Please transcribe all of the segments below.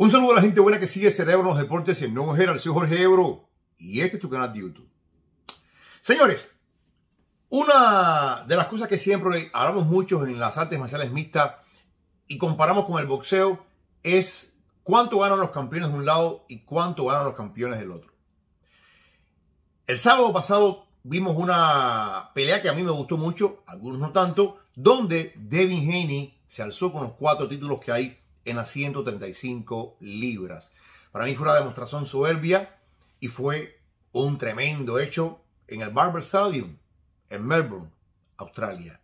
Un saludo a la gente buena que sigue Cerebro en los Deportes y el nuevo Gerald. Soy Jorge Ebro y este es tu canal de YouTube. Señores, una de las cosas que siempre hablamos mucho en las artes marciales mixtas y comparamos con el boxeo es cuánto ganan los campeones de un lado y cuánto ganan los campeones del otro. El sábado pasado vimos una pelea que a mí me gustó mucho, algunos no tanto, donde Devin Haney se alzó con los cuatro títulos que hay en las 135 libras. Para mí fue una demostración soberbia y fue un tremendo hecho en el Barber Stadium en Melbourne, Australia.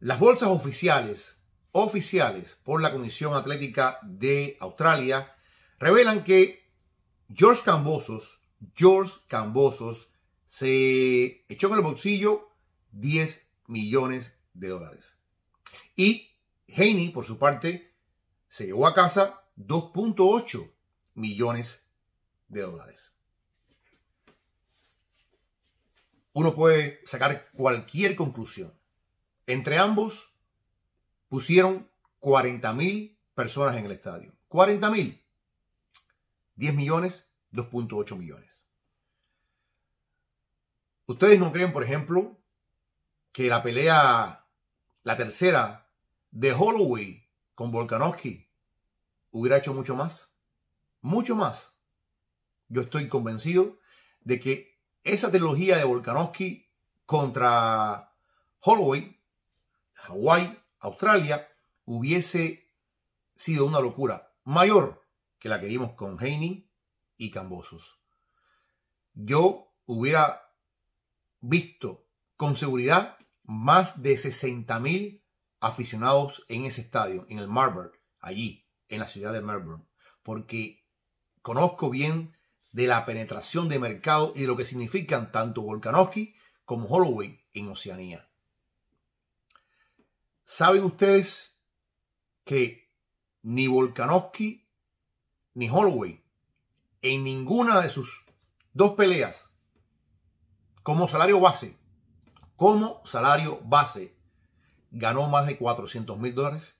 Las bolsas oficiales, oficiales por la Comisión Atlética de Australia, revelan que George Cambosos, George Cambosos, se echó en el bolsillo 10 millones de dólares. Y Haney, por su parte, se llevó a casa 2.8 millones de dólares. Uno puede sacar cualquier conclusión. Entre ambos pusieron 40 mil personas en el estadio. 40 mil. 10 millones, 2.8 millones. ¿Ustedes no creen, por ejemplo, que la pelea, la tercera de Holloway con Volkanovski hubiera hecho mucho más? Mucho más. Yo estoy convencido de que esa trilogía de Volkanovski contra Holloway, Hawái, Australia, hubiese sido una locura mayor que la que vimos con Haney y Cambosos. Yo hubiera visto con seguridad más de 60 mil aficionados en ese estadio, en el Marburg, allí, en la ciudad de Melbourne, porque conozco bien de la penetración de mercado y de lo que significan tanto Volkanovski como Holloway en Oceanía. ¿Saben ustedes que ni Volkanovski ni Holloway en ninguna de sus dos peleas como salario base, como salario base, ganó más de 400 mil dólares.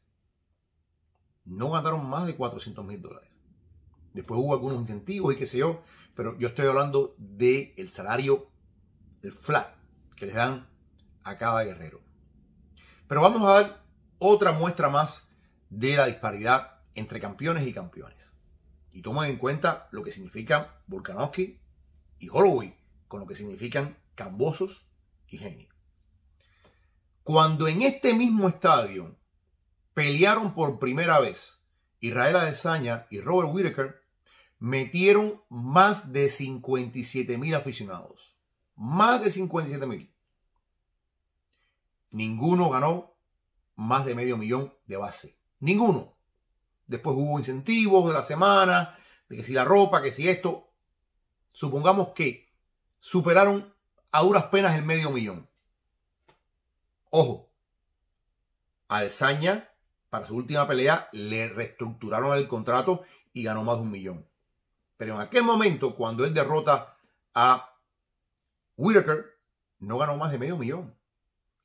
No ganaron más de 400 mil dólares. Después hubo algunos incentivos y qué sé yo, pero yo estoy hablando del el salario, el flat, que les dan a cada guerrero. Pero vamos a dar otra muestra más de la disparidad entre campeones y campeones. Y tomen en cuenta lo que significan Volkanovski y Holloway con lo que significan Cambosos y Geni. Cuando en este mismo estadio pelearon por primera vez Israel Adesanya y Robert Whittaker, metieron más de 57 mil aficionados. Más de 57 mil. Ninguno ganó más de medio millón de base. Ninguno. Después hubo incentivos de la semana, de que si la ropa, que si esto. Supongamos que superaron a duras penas el medio millón. Ojo, a Desaña, para su última pelea, le reestructuraron el contrato y ganó más de un millón. Pero en aquel momento, cuando él derrota a Whitaker, no ganó más de medio millón.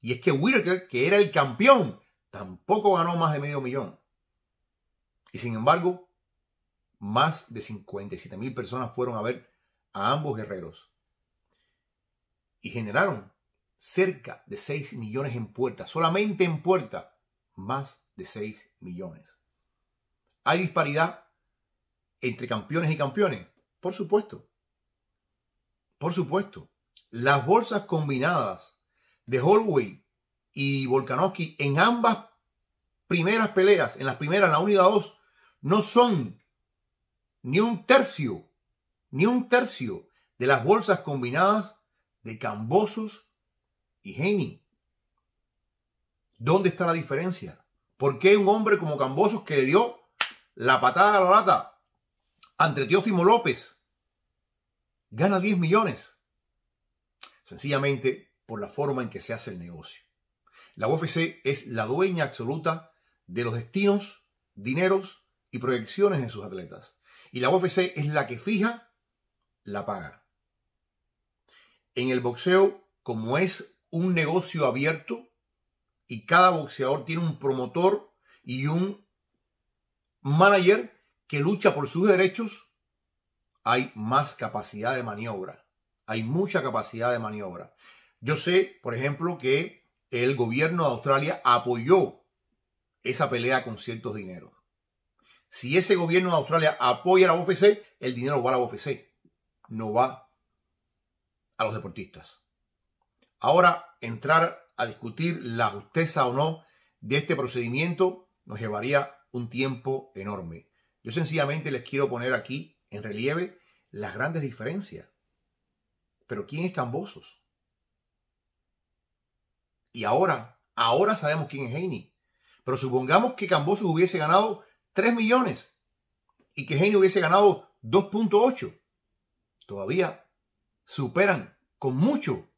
Y es que Whitaker, que era el campeón, tampoco ganó más de medio millón. Y sin embargo, más de 57 mil personas fueron a ver a ambos guerreros y generaron cerca de 6 millones en puerta, solamente en puerta, más de 6 millones. ¿Hay disparidad entre campeones y campeones? Por supuesto. Por supuesto. Las bolsas combinadas de Holloway y Volkanovski en ambas primeras peleas, en las primeras, en la 1 y la 2, no son ni un tercio, ni un tercio de las bolsas combinadas de Cambosos y Geni. ¿Dónde está la diferencia? ¿Por qué un hombre como Cambosos que le dio la patada a la lata ante Teófimo López gana 10 millones? Sencillamente por la forma en que se hace el negocio. La UFC es la dueña absoluta de los destinos, dineros y proyecciones de sus atletas. Y la UFC es la que fija la paga. En el boxeo, como es un negocio abierto y cada boxeador tiene un promotor y un manager que lucha por sus derechos, hay más capacidad de maniobra. Hay mucha capacidad de maniobra. Yo sé, por ejemplo, que el gobierno de Australia apoyó esa pelea con ciertos dineros. Si ese gobierno de Australia apoya a la UFC, el dinero va a la UFC, no va a los deportistas. Ahora, entrar a discutir la justeza o no de este procedimiento nos llevaría un tiempo enorme. Yo sencillamente les quiero poner aquí en relieve las grandes diferencias. Pero ¿quién es Cambosos? Y ahora, ahora sabemos quién es Heini. Pero supongamos que Cambosos hubiese ganado 3 millones y que Heini hubiese ganado 2.8. Todavía superan con mucho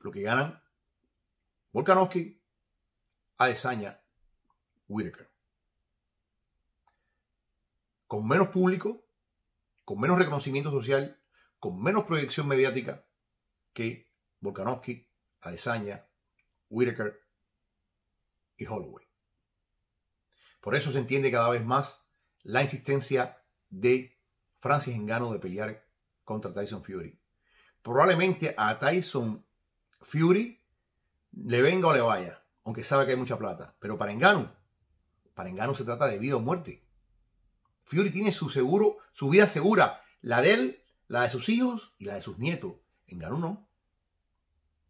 lo que ganan Volkanovski, Adesanya, Whitaker. Con menos público, con menos reconocimiento social, con menos proyección mediática que Volkanovski, Adesanya, Whitaker y Holloway. Por eso se entiende cada vez más la insistencia de Francis Engano de pelear contra Tyson Fury. Probablemente a Tyson Fury le venga o le vaya, aunque sabe que hay mucha plata. Pero para Engano, para Engano se trata de vida o muerte. Fury tiene su seguro, su vida segura, la de él, la de sus hijos y la de sus nietos. Engano no.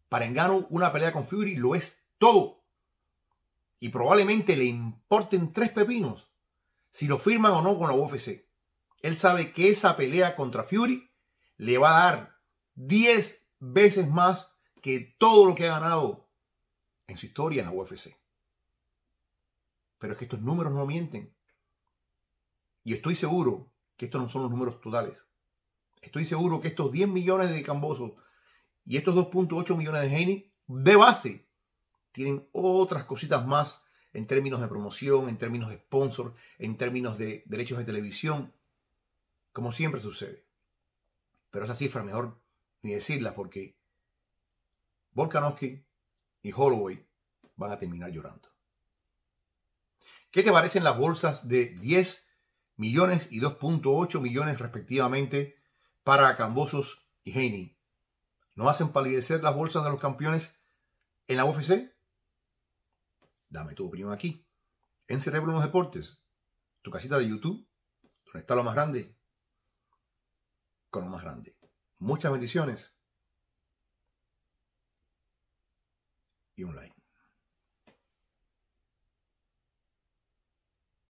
Para Engano, una pelea con Fury lo es todo. Y probablemente le importen tres pepinos si lo firman o no con la UFC. Él sabe que esa pelea contra Fury le va a dar 10 veces más que todo lo que ha ganado en su historia en la UFC. Pero es que estos números no mienten. Y estoy seguro que estos no son los números totales. Estoy seguro que estos 10 millones de Cambosos y estos 2.8 millones de Haney de base tienen otras cositas más en términos de promoción, en términos de sponsor, en términos de derechos de televisión, como siempre sucede. Pero esa cifra mejor ni decirla porque Volkanovski y Holloway van a terminar llorando. ¿Qué te parecen las bolsas de 10 millones y 2.8 millones respectivamente para Cambosos y Haney? ¿No hacen palidecer las bolsas de los campeones en la UFC? Dame tu opinión aquí, en Cerebro en los Deportes, tu casita de YouTube, donde está lo más grande, con lo más grande. Muchas bendiciones y un like.